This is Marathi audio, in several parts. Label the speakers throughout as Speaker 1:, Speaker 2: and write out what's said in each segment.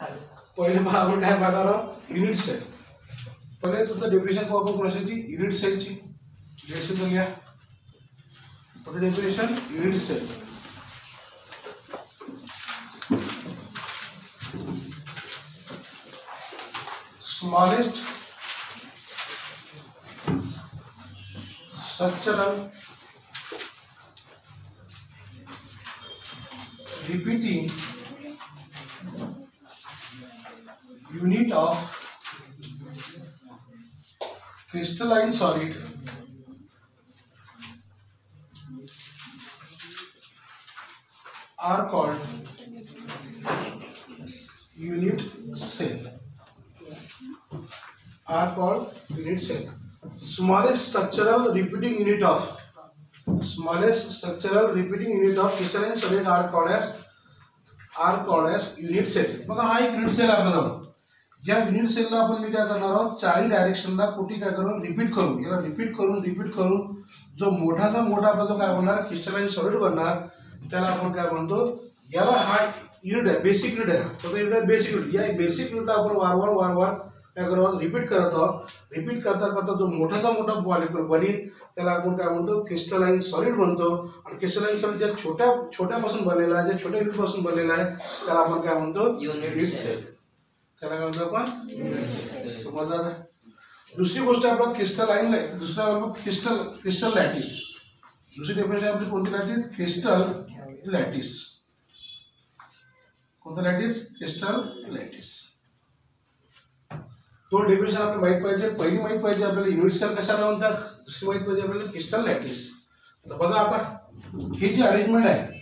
Speaker 1: पहिले पहा आपण काय पाहणार आहोत. युनिट सेल पहिले सुद्धा पाहू आपण कोणासाठी? युनिट सेलची डेफिनेशन लिहा आता definition unit cell smallest structural repeating unit of crystalline solid are called unit cell are called unit cell Smallest structural repeating unit of smallest structural repeating unit of crystalline solid are called as are called as unit cell. बघा हा एक युनिट सेल आपल्याजवळ या युनिट सेलला आपण मी काय करणार आहोत? चारही डायरेक्शनला कुठे काय करू रिपीट करू याला रिपीट करून रिपीट करून जो मोठाचा मोठा आपला जो काय बनणार क्रिस्टलाइन सॉलिड बनणार त्याला आपण काय म्हणतो याला हा युनिट आहे बेसिक युनिट आहे तो युनिट आहे? बेसिक युनिट या बेसिक युनिटला आपण वारंवार वारंवार काय करतो रिपीट करत आहोत. रिपीट करता करता जो मोठाचा मोठा मॉलिक्युल बनेल त्याला आपण काय म्हणतो? क्रिस्टलाइन सॉलिड म्हणतो आणि क्रिस्टलाइन सॉलिड ज्या छोट्या छोट्यापासून बनलेला आहे ज्या छोट्या युनिटपासून बनलेला आहे त्याला आपण काय म्हणतो? युनिट. सेल त्याला काय म्हणतो आपण? समज का? दुसरी गोष्ट आपण क्रिस्टल लाईन दुसरा आपण क्रिस्टल क्रिस्टल लॅटिस दुसरी डेफिनेशन आपली कोणती लॅटिस क्रिस्टल लॅटिस कोणतं लॅटिस क्रिस्टल लॅटिस दोन डेफिनेशन आपल्याला माहीत पाहिजे. पहिली माहीत पाहिजे आपल्याला युनिव्हर्सल कशाला म्हणतात? दुसरी माहीत पाहिजे आपल्याला क्रिस्टल लॅटिस तर बघा आता हे जे अरेंजमेंट आहे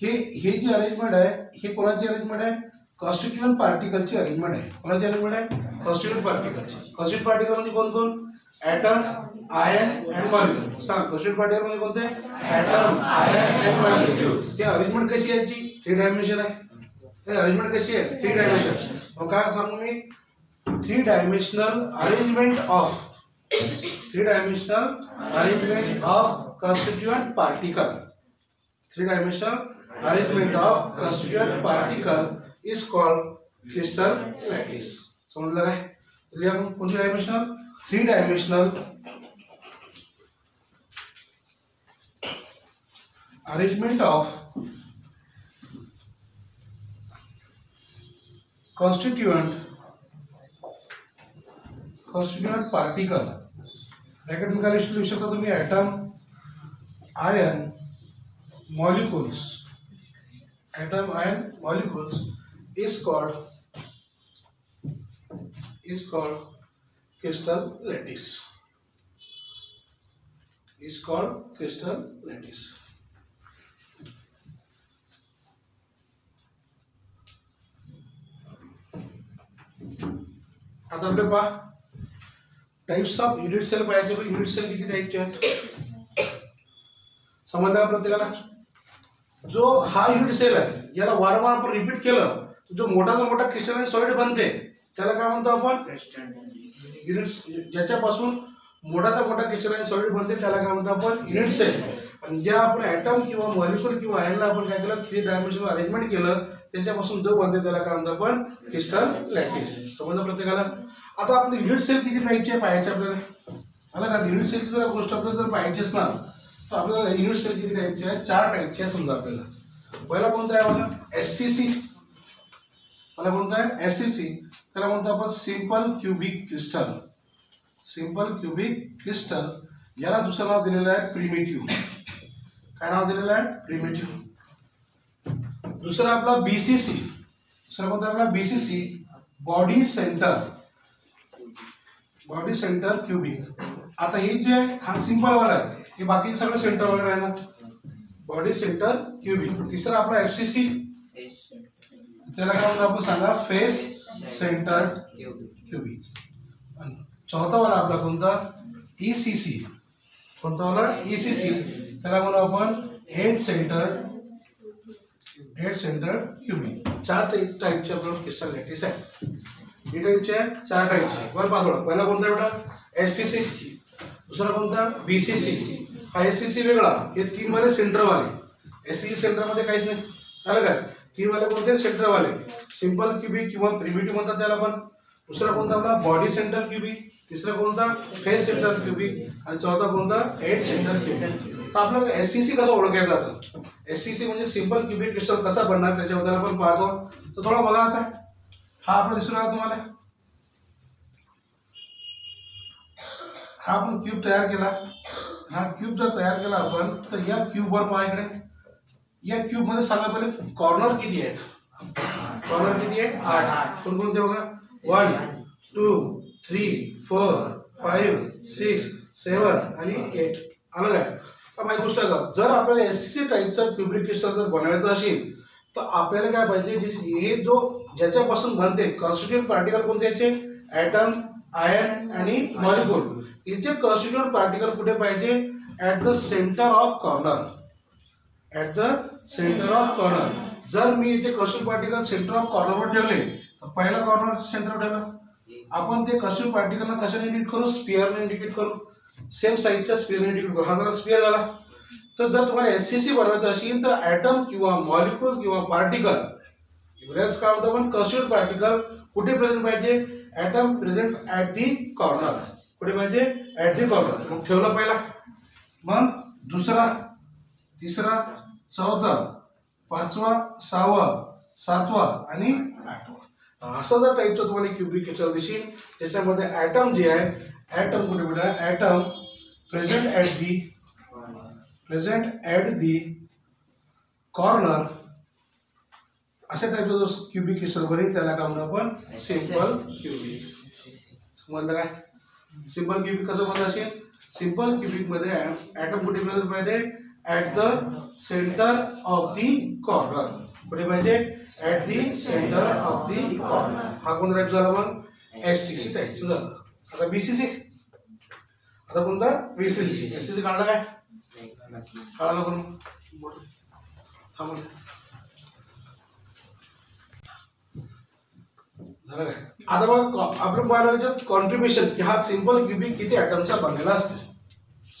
Speaker 1: हे हे जे अरेंजमेंट आहे हे कोणाची अरेंजमेंट आहे? कॉन्स्टिट्युएंट पार्टिकलची अरेंजमेंट आहे कोणाची अरेंजमेंट आहे कॉन्स्टिट्युएंट पार्टिकलची कॉन्स्टिट्युएंट पार्टिकल म्हणजे कोण कोण ॲटम आयन अँड मॉलिक्युल सांग कॉन्स्टिट्युएंट पार्टिकल म्हणजे कोणते ॲटम आयन अँड मॉलिक्युल ते अरेंजमेंट कशी आहे याची थ्री डायमेन्शन आहे अरेंजमेंट कशी आहे थ्री डायमेन्शन मग काय सांगू मी? Three dimensional arrangement of three dimensional arrangement of constituent particle three dimensional arrangement of constituent particle is called crystal lattice समजलं काय तर आपण कोणती dimensional three dimensional arrangement of constituent constituent particle bracket काय लिस्ट लिहू शकता तुम्ही atom ion molecules atom ion molecules is called is called crystal lattice. Is called crystal lattice. आता आपले पहा टाइप्स ऑफ युनिट सेल पाहिजे पण युनिट सेल किती टाईपचे आहेत? समजलं प्रत्येकाला? जो हा युनिट सेल आहे याला वारंवार आपण रिपीट केलं जो मोठाचा मोठा क्रिस्टलाइन सॉलिड बनते त्याला काय म्हणतो आपण? युनिट ज्याच्यापासून मोठाचा मोठा क्रिस्टलाइन सॉलिड बनते त्याला काय म्हणतो आपण? युनिट सेल आणि ज्या आपण ॲटम किंवा मॉलिक्युल किंवा आयनला आपण काय केलं? थ्री डायमेन्शनल अरेंजमेंट केलं. त्याच्यापासून जो बनते त्याला काय म्हणतो आपण? क्रिस्टल लॅटिस समजलं प्रत्येकाला? आता आपलं युनिट सेल किती टाईपचे पाहायचे आपल्याला? आला का? युनिट सेलची जर गोष्ट आपल्याला जर पाहायची असणार तर आपल्याला युनिट सेल किती टाईपचे आहे? चार टाईपचे आहे समजा आपल्याला. पहिला कोणता आहे? मला एस सी सी मला म्हणतोय आहे एस सी सी त्याला म्हणतो आपण simple cubic crystal simple cubic crystal याला दुसरं नाव दिलेलं आहे प्रिमेटिव्ह काय नाव दिलेलं आहे प्रिमेटिव्ह दुसरं आपला बीसीसी दुसरं कोणता आपला BCC body centre body centre cubic आता हे जे आहे हा सिंपल आहे हे बाकी सगळं सेंटर वगैरे आहे ना बॉडी सेंटर क्युबिक तिसरा आपला एफ सी सी त्याला काय म्हणतो आपण सांगा? Face centre cubic. आणि चौथा वाला आपला कोणता? ई सी सी कोणता वाला? ई सी सी त्याला म्हणू आपण head centre head centre cubic चार टाईपचे आपल्याला क्रिस्टल लॅटिस आहे हे टाईपचे आहे चार टाईपचे बरं पहा पहिला कोणता बेटा एस सी सी दुसरा कोणता? बी सी सी हा एस सी सी वेगळा. हे तीन वाले सेंटरवाले एस सी सेंटरमध्ये काहीच नाही. आलं काय? की वाले कोणते? सेंटरवाले. सिंपल क्युबिक किंवा प्रिमिटिव्ह म्हणतात त्याला पण. दुसरा कोणता आपला? Body centre cubic. तिसरा कोणता? Face centre cubic. आणि चौथा कोणता? Head centre cubic. तर आपल्याला एस सी सी कसं ओळखलं जातं एस सी सी म्हणजे सिंपल क्युबिक क्रिस्टल कसा बनणार त्याच्याबद्दल आपण पाहतो. तर थोडा बघा आता. हा आपला दिसून आला तुम्हाला? हा आपण क्यूब तयार केला. हा क्यूब जर तयार केला आपण तर या क्यूबवर पहा इकडे. या क्यूबमध्ये सांगा पहिले कॉर्नर किती आहेत? कॉर्नर किती आहे? आठ. कोणकोणते बघा? One two three four five six seven आणि एट आलं काय? आता माझी गोष्ट का जर आपल्याला एस सी टाईपचा क्युब्रिकेशन जर बनवायचं असेल तर आपल्याला काय पाहिजे? हे जो ज्याच्यापासून बनते कॉन्स्टिट्यूट पार्टिकल कोणते याचे? ॲटम आयन आणि मॉलिक्यूल याचे कॉन्स्टिट्यूट पार्टिकल कुठे पाहिजे? At the centre of corner at the centre of corner जर मी इथे कस्टम पार्टिकल सेंटर ऑफ कॉर्नरवर ठेवले तर पहिला कॉर्नर सेंटर ठेवला. आपण ते कस्टम पार्टिकलला कशाने इंडिकेट करू? स्पिअरने इंडिकेट करू. सेम साईजच्या स्पिअरने इंडिकेट करू. हा जरा स्पिअर झाला. तर जर तुम्हाला एस सी सी बनवायचं असेल तर ॲटम किंवा मॉलिक्युल किंवा पार्टिकल बऱ्याच काय होतं. पण कस्टम पार्टिकल कुठे प्रेझेंट पाहिजे? Atom present at the corner कुठे पाहिजे? ॲट दी कॉर्नर मग ठेवलं पहिला. मग दुसरा तिसरा चौथा पाचवा सहावा सातवा आणि आठवा. असा जर टाईपचा तुम्हाला क्युबिक याच्यावर दिसेल त्याच्यामध्ये ॲटम जे आहे ॲटम कुठे कुठे atom present at the present at the corner अशा टाईपचा जो क्युबिक केसर बनेल त्याला काय म्हणू आपण? सिंपल क्युबिक समजलं काय? सिंपल क्युबिक कसं बनत असेल? सिंपल क्युबिकमध्ये ॲटम कुठे प्रेझेंट पाहिजे at the centre of the corner पुढे पाहिजे at the centre of the corner हा कोण टाईप झाला मग? एस सी सी टाईपचं झालं आता बी सी सी आता कोणता? B C C S C C काढला काय? काढला करून थांबून झालं काय? आता बघ आपण पाहिलं कॉन्ट्रीब्युशन की हा सिंपल क्युबिक किती ॲटमचा बनलेला असते.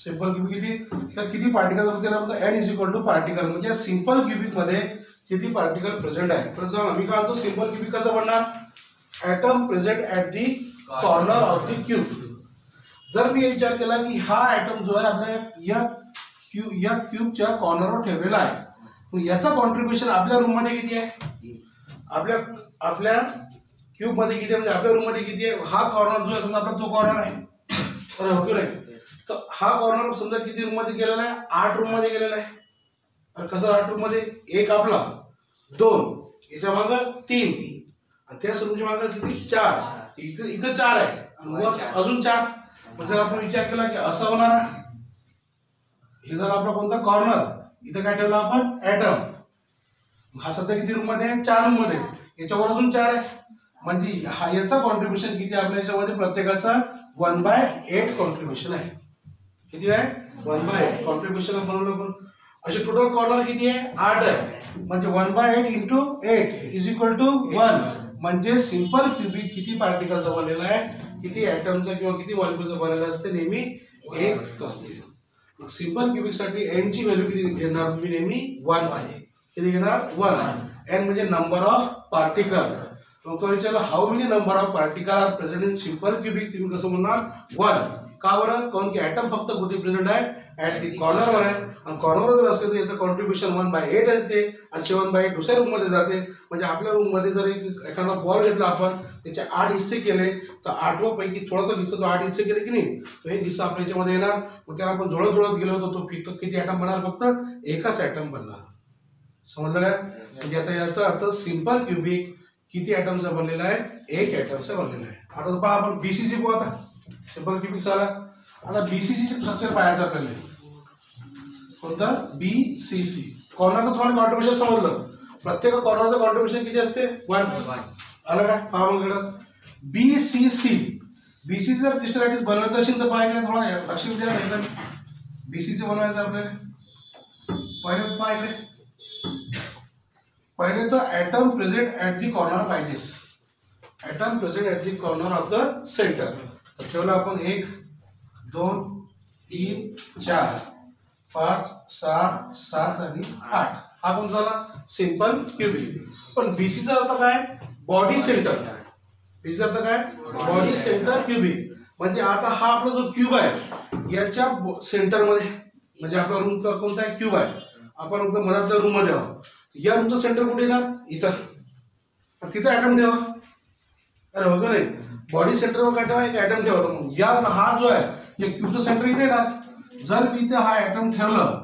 Speaker 1: सिंपल क्युबिक किती? तर किती पार्टिकल त्याला म्हणतो N is equal to particle म्हणजे सिंपल क्युबिकमध्ये किती पार्टिकल प्रेझेंट आहे? तर जाऊन आम्ही काय म्हणतो सिंपल क्युबिक कसं बनणार? Atom present at the corner of the cube जर मी विचार केला की हा ॲटम जो आहे आपल्या या क्यू या क्यूबच्या कॉर्नरवर ठेवलेला आहे. मग याचा कॉन्ट्रीब्युशन आपल्या रूममध्ये किती आहे? आपल्या आपल्या क्यूबमध्ये किती आहे? म्हणजे आपल्या रूममध्ये किती आहे? हा कॉर्नर जो आहे समजा आपला तो कॉर्नर आहे. बरोबर आहे तर हा कॉर्नर समजा किती रूममध्ये गेलेला आहे? आठ रूममध्ये गेलेला आहे. आणि कसं आठ रूममध्ये? एक आपला दोन. याच्या माग तीन. आणि त्याच रूमच्या माग किती? चार. इथं इथं चार आहे. आणि वर अजून चार. मग जर आपण विचार केला की असं होणार आहे. हे जर आपला कोणता कॉर्नर इथं काय ठेवलं आपण? ॲटम हा सध्या किती रूममध्ये आहे? चार रूममध्ये. याच्यावर अजून चार आहे. म्हणजे हा याचा कॉन्ट्रीब्युशन किती आपल्या याच्यामध्ये प्रत्येकाचा वन बाय एट कॉन्ट्रीब्युशन आहे. किती आहे? वन बाय एट कॉन्ट्रीब्युशन बनवलं आपण असे टोटल कॉर्नर किती आहे? आठ आहे. म्हणजे one by eight into eight is equal to one म्हणजे सिंपल क्युबिक किती पार्टिकलचा बनलेला आहे? किती ॲटमचा किंवा किती मॉलिक्युलचा बनलेला असते? नेहमी एकच असते. मग सिंपल क्युबिकसाठी एन ची व्हॅल्यू किती घेणार? तुम्ही नेहमी वन आहे. किती घेणार? वन एन म्हणजे नंबर ऑफ पार्टिकल मग तो विचारला how many number of particle are present in simple cubic तुम्ही कसं म्हणणार? वन का बरं? काऊन की ॲटम फक्त कुठे प्रेझेंट आहे ॲट दी कॉर्नरवर आहे. आणि कॉर्नरवर जर असेल तर याचं कॉन्ट्रीब्युशन वन बाय एट येते आणि सेवन बाय एट दुसऱ्या रूममध्ये जाते. म्हणजे आपल्या रूममध्ये जर एक एखादा बॉल घेतला आपण त्याचे आठ हिस्से केले तर आठवापैकी थोडासा हिस्सा तो आठ हिस्से केले की नाही? तो एक हिस्सा आपल्या याच्यामध्ये येणार. मग त्याला आपण जुळत जुळत गेलो होतो तो फक्त किती ॲटम बनणार? फक्त एकच ॲटम बनणार. समजलं काय? म्हणजे आता याचा अर्थ सिंपल क्युबिक किती ॲटमचा बनलेला आहे? एक ॲटमचा बनलेला आहे. आता पहा आपण बीसीसी पाहू आता. सिंपल क्युबिक झाला आता बीसीसी स्ट्रक्चर पाहायचं आपल्याला. कोणतं? बी सी सी कॉर्नरचं तुम्हाला कॉन्ट्रीब्युशन समजलं. प्रत्येक कॉर्नरचं कॉन्ट्रीब्युशन किती असते? वन आलं काय पहा मग B C C B C जर क्रिस्टलाइटिस बनवत असेल तर पाहिजे थोडा लक्ष द्या एकदम. बी सीचं बनवायचं आपल्याला. पहिले पाहिजे पहिले तर atom present at the corner पाहिजेस atom present at the corner of the centre तर ठेवलं आपण एक दोन तीन चार पाच सहा सात आणि आठ. हा कोणता झाला सिंपल क्युबिक पण बीसीचा अर्थ काय? बॉडी सेंटर बीसीचा अर्थ काय? बॉडी सेंटर क्युबिक म्हणजे आता हा आपला जो क्यूब आहे याच्या सेंटरमध्ये म्हणजे आपला रूम कोणता आहे? क्यूब आहे. आपण एकदम मधातल्या रूममध्ये आहोत. या रूमचं सेंटर कुठे येणार? इथं. तिथं ॲटम द्यावा अरे हो बघ नाही? बॉडी सेंटरवर काय ठेवा एक ॲटम ठेवा मग या हा जो आहे या क्यूबचं सेंटर इथे येणार जर मी इथे हा ॲटम ठेवलं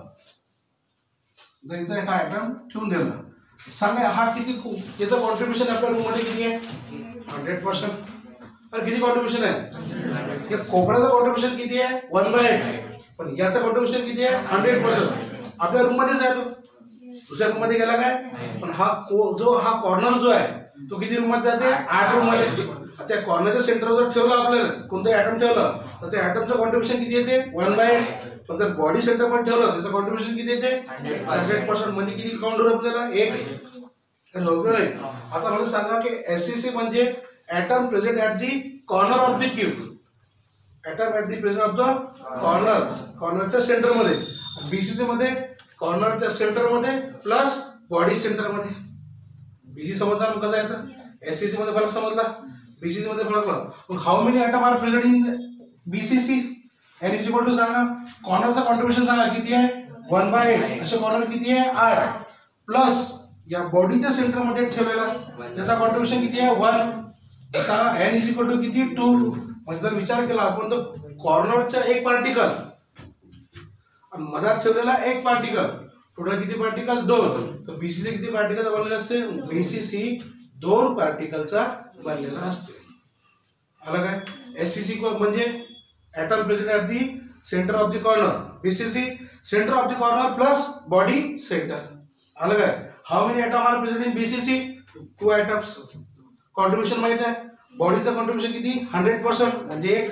Speaker 1: जर इथे हा ॲटम ठेवून दिला सांगा हा किती याचं कॉन्ट्रीब्युशन आपल्या रूममध्ये किती आहे? हंड्रेड पर्सेंट अरे किती कॉन्ट्रीब्युशन आहे? या कोपऱ्याचं कॉन्ट्रीब्युशन किती आहे? वन बाय एट पण याचं कॉन्ट्रीब्युशन किती आहे? हंड्रेड पर्सेंट आपल्या रूम मध्येच आहे तो. दुसऱ्या रूममध्ये गेला काय? पण हा को- जो हा कॉर्नर जो आहे तो किती रूमात जाते? आठ रूममध्ये. त्या कॉर्नरच्या सेंटर जर ठेवलं आपल्याला. कोणतं ॲटम ठेवलं तर त्या ॲटमचं कॉन्ट्रीब्युशन किती येते? वन बाय एट पण जर बॉडी सेंटर पण ठेवलं त्याचं कॉन्ट्रीब्युशन किती येते? हंड्रेड पर्सेंट म्हणजे किती काउंट होईल आपल्याला? एक. तर आहे. आता मला सांगा की एससीसी म्हणजे atom present at the corner of the cube atom at the present of the corner कॉर्नरच्या सेंटरमध्ये बीसीसी मध्ये. कॉर्नरच्या सेंटरमध्ये प्लस बॉडी सेंटरमध्ये बीसी समजणार मग कसं येतं? सी मध्ये फरक समजला? बीसीसी मध्ये फरक मग how many item are present in BCC N is equal to सांगा. कॉर्नरचं कॉन्ट्रीब्युशन सांगा. किती आहे? वन बाय एट असे कॉर्नर किती आहे? आठ. प्लस या बॉडीच्या सेंटरमध्ये ठेवलेला त्याचा कॉन्ट्रीब्युशन किती आहे? वन सांगा एन इज इक्वल टू किती? टू म्हणजे जर विचार केला आपण तर कॉर्नरचा एक पार्टिकल मधात ठेवलेला एक पार्टिकल टोटल किती पार्टिकल दोन. तर बीसीसी किती पार्टिकलचा बनलेला असते? बीसीसी दोन पार्टिकलचा बनलेला असते. आलं काय? एससीसी म्हणजे atom present at the centre of the corner BCC centre of the corner plus body centre आलं काय? How many atom are present in BCC two atoms contribution माहीत आहे? बॉडीचं कॉन्ट्रीब्युशन किती? हंड्रेड पर्सेंट म्हणजे एक.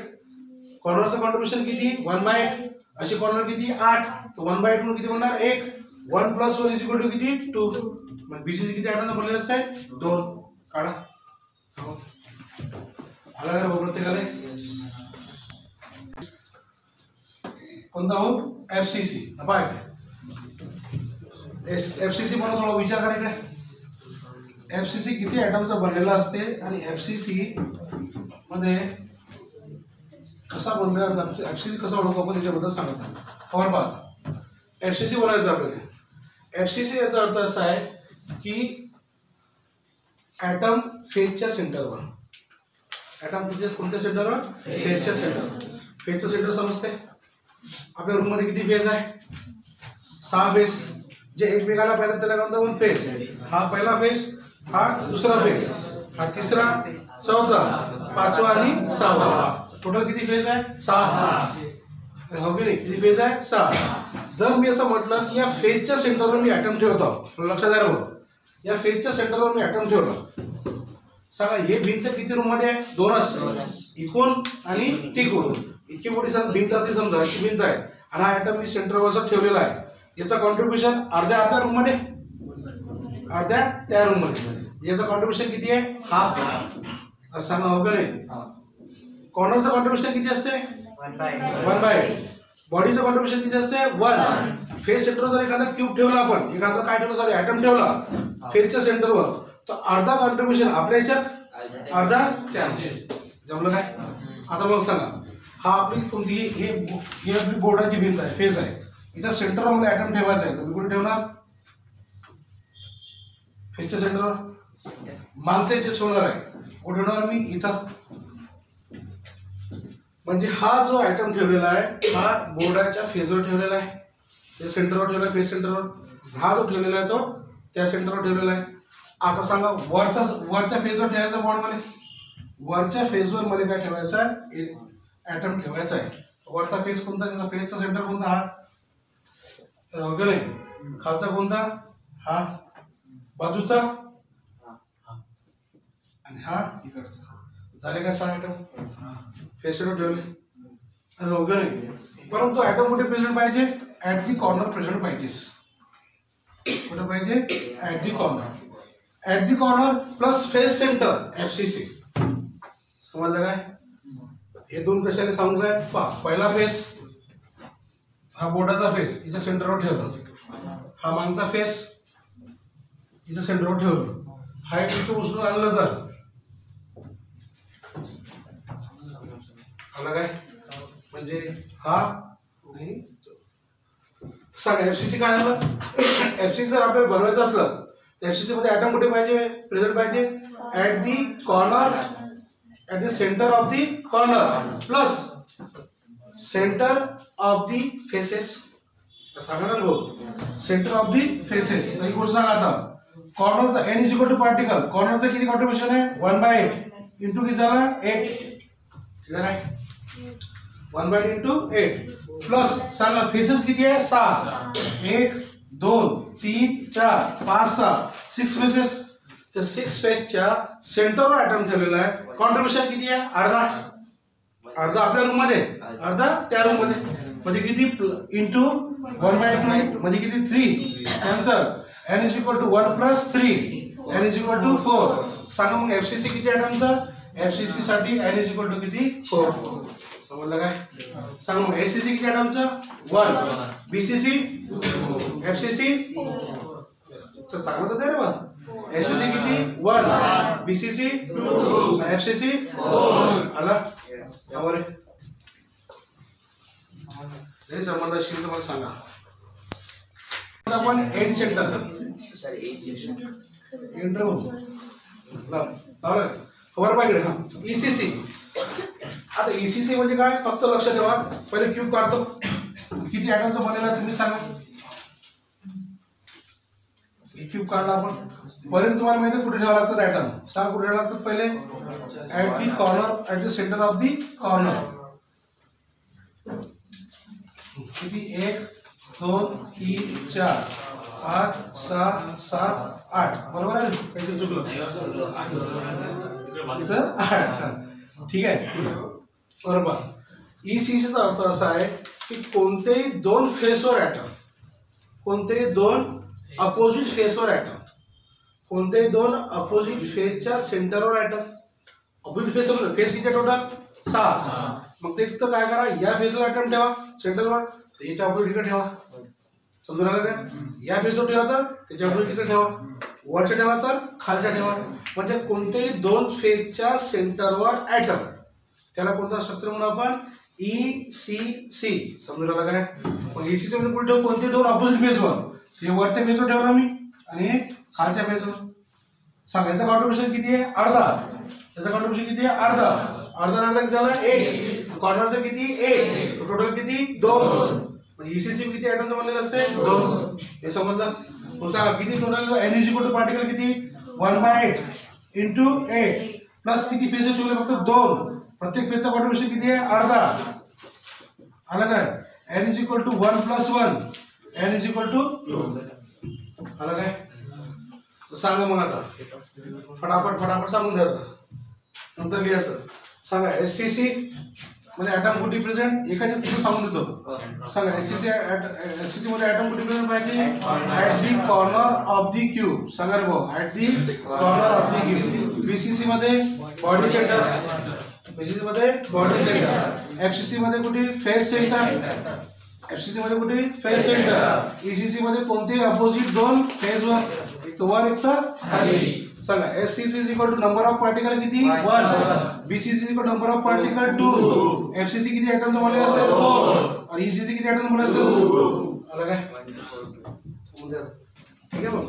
Speaker 1: कॉर्नरचं कॉन्ट्रीब्युशन किती? वन बाय एट असे कॉर्नर किती? आठ. तर वन बाय एट म्हणून किती म्हणणार एक. One plus one is equal to किती? टू. मग बीसीसी किती आठांना बोलले असते? दोन. काढा. हो. आला का रे प्रत्येकाला? कोणता हो? F C C by F C C मला थोडा विचार करा इकडे. एफ सी सी किती आयटमचा बनलेला असते आणि एफ सी सी मध्ये कसा बनलेला एफ सी सी कसा ओळखू आपण त्याच्याबद्दल सांगत आहोत खबर पाहता एफ सी सी बोलायचं आपल्याला. एफसीसी याचा अर्थ असा आहे की ॲटम फेजच्या सेंटरवर ॲटम म्हणजे कोणत्या सेंटरवर फेजच्या सेंटरवर फेजचं सेंटर समजते आपल्या रूममध्ये किती फेज आहे? सहा फेज जे एकमेकाला पाहिजे त्याला म्हणतो पण फेज हा पहिला फेज हा दुसरा फेज हा तिसरा चौथा पाचवा आणि सहावा. टोटल किती फेज आहे? सहा. अरे हो की नाही? किती फेज आहे? सहा. जर मी असं म्हटलं की या फेजच्या सेंटरवर मी ॲटम ठेवतो. लक्षात आहे बघ. या फेजच्या सेंटरवर मी ॲटम ठेवलं. सांगा हे भिंत किती रूममध्ये आहे? दोनच इकोन आणि टिकोन इतकी मोठी सर भिंत असते समजा ही भिंत आहे. आणि हा ॲटम मी सेंटरवर असं ठेवलेला आहे. याचं कॉन्ट्रीब्युशन अर्ध्या अर्ध्या रूममध्ये? अर्ध्या त्या रूममध्ये. याचं कॉन्ट्रीब्युशन किती आहे? हाफ असं सांगा हो का नाही? कॉर्नरचं कॉन्ट्रीब्युशन किती असते? वन बाय बॉडीचं कॉन्ट्रीब्युशन किती असते वन फेस सेंटरवर जर एखादा क्यूब ठेवला आपण एखादा काय ठेवलं सॉरी ॲटम ठेवला फेसच्या सेंटरवर तर अर्धा कॉन्ट्रीब्युशन आपल्या ह्याच्यात अर्धा त्या जमलं काय? आता मग सांगा हा आपली कोणती हे ही आपली बोर्डाची भिंत आहे फेस आहे. इथं सेंटरवर मला ॲटम ठेवायचा आहे तुम्ही कुठे ठेवणार? फेसच्या सेंटरवर मागच्या याच्यात ठेवणार आहे. कुठे ठेवणार मी? इथं. म्हणजे हा जो आयटम ठेवलेला आहे हा बोर्डाच्या फेजवर ठेवलेला आहे. त्या सेंटरवर ठेवला फेस सेंटरवर हा जो ठेवलेला आहे तो त्या सेंटरवर ठेवलेला आहे. आता सांगा वरचा वरच्या फेजवर ठेवायचा बोर्डमध्ये? वरच्या फेजवर मध्ये काय ठेवायचा आहे? एक ॲटम ठेवायचा आहे. वरचा फेस कोणता? त्याचा फेसचा सेंटर कोणता? हा. नाही. खालचा कोणता? हा. बाजूचा? आणि हा इकडचा. झाले का सहा आयटम फेसवर ठेवले. हो नाही परंतु ॲटम कुठे प्रेझेंट पाहिजे? ऍट दी कॉर्नर प्रेझेंट पाहिजेस. कुठे पाहिजे? At the corner at the corner plus face centre F C C समजलं काय? हे दोन कशाने सांगू काय? पहा पहिला फेस हा बोर्डाचा फेस याच्या सेंटरवर ठेवला. हा मागचा फेस इथं सेंटरवर ठेवलं. हा एक इथं उचलून आणलं जर आला काय? म्हणजे हा? नाही सांग एफसीसी काय झालं? एफसीसी जर आपल्याला बनवायचं असलं तर एफसीसी मध्ये ऍटम कुठे पाहिजे? प्रेझेंट पाहिजे? At the corner at the centre of the corner plus centre of the faces सांगा ना भाऊ. सेंटर ऑफ दी फेसेस एक गोष्ट सांगा आता. कॉर्नरचा N is equal to particle कॉर्नरचं किती कॉन्ट्रीब्युशन आहे? वन बाय एट इंटू किती झाला? एट किती झाला? One by into eight. Plus सांगा फेसेस किती आहे? सहा एक दोन तीन चार पाच सहा. सिक्स फेसेस तर सिक्स फेसच्या सेंटरवर आयटम ठेवलेला आहे. कॉन्ट्रीब्युशन किती आहे? अर्धा. अर्धा आपल्या रूममध्ये. अर्धा त्या रूममध्ये. म्हणजे किती? इंटू वन बाय टू म्हणजे किती? Three answer N is equal to one plus three N is equal to four सांगा मग एफसीसी किती आयटमचं एफसीसी साठी एन इज इक्वल टू किती? फोर समजलं काय? सांगा मग एससीसी किती आयटमचं वन बीसीसी एफसीसी तर चांगलं तर दे रे बा. एससीसी किती? वन बीसीसी एफसीसी आला? त्यामुळे हे संबंध असतील तर मला सांगा. आपण एंड सेंटर इंटरव्ह्यू लावलं खबर पाहिजे हा. ईसीसी आता ईसीसी म्हणजे काय? फक्त लक्ष ठेवा. पहिले क्यूब काढतो. किती ॲटमचं बनलेला तुम्ही सांगा. क्यूब काढला आपण. पहिले तुम्हाला माहिती कुठे ठेवा लागतात ॲटम सांग कुठे ठेवा लागतात पहिले? At the corner at the centre of the corner किती? एक दोन तीन चार पाच सहा सात आठ. बरोबर आहे काहीतरी चुकलं इथं आठ ठीक आहे बरोबर ई चा अर्थ असा आहे की कोणतेही दोन फेसवर ॲटम कोणतेही दोन अपोजिट फेसवर ॲटम कोणतेही दोन अपोजिट फेसच्या सेंटरवर ॲटम अपोजिट फेस फेस किती टोटल सहा मग ते काय करा? या फेसवर ॲटम ठेवा सेंटरवर याच्या अपोजिट ठेवा. समजून आलं काय या फेसवर ठेवा तर त्याच्या अपोजिट इकडे ठेवा. वरच्या ठेवा तर खालच्या ठेवा. म्हणजे कोणतेही दोन फेजच्या सेंटरवर ॲटम त्याला कोणता स्ट्रक्चर म्हणू आपण? ई सी सी समजून आलं काय मग ई सी मध्ये ठेवू कोणते दोन ऑपोजिट फेजवर ते वरच्या फेजवर ठेवला मी आणि हे खालच्या फेजवर सांगा याचं कॉन्ट्रीब्युशन किती आहे? अर्धा. त्याचं कॉन्ट्रीब्युशन किती आहे? अर्धा. अर्धा अर्धा झाला एक. कॉर्नरचं किती? एक. टोटल किती? दोन. ईसीसी किती ऍटम बनलेलं असते दोन. हे समजलं? मग सांगा किती टोटल एनर्जी टू पार्टिकल किती? One by eight into eight plus किती फेज ठेवले फक्त दोन. प्रत्येक फेजचा कॉन्ट्रीब्युशन किती आहे? अर्धा. आलं काय? N is equal to one plus one N is equal to आलं काय? सांगा मग आता. फटाफट फटाफट सांगून द्या आता. नंतर लिहायचं. सांगा एस सी सी म्हणजे ॲटम कुठे प्रेझेंट एखादी तुम्ही सांगून देतो. सांगा S C C S C C मध्ये ॲटम कुठे प्रेझेंट पाहिजे at the corner of the cube सांगा रे भाऊ at the corner of the cube BCC मध्ये बॉडी सेंटर बीसीसी मध्ये बॉडी सेंटर एफसीसी मध्ये कुठे? फेस सेंटर एफसीसी मध्ये कुठे? फेस सेंटर ईसीसी मध्ये कोणते अपोजिट दोन फेज वर एक वर एक तर खाली. सांगा S C C equal to number of particle किती? One BCC equal number of particle two FCC किती ऍटम तुम्हाला असेल? फोर आणि ईसीसी किती ऍटम तुम्हाला असेल? आलं काय ठीक आहे मग?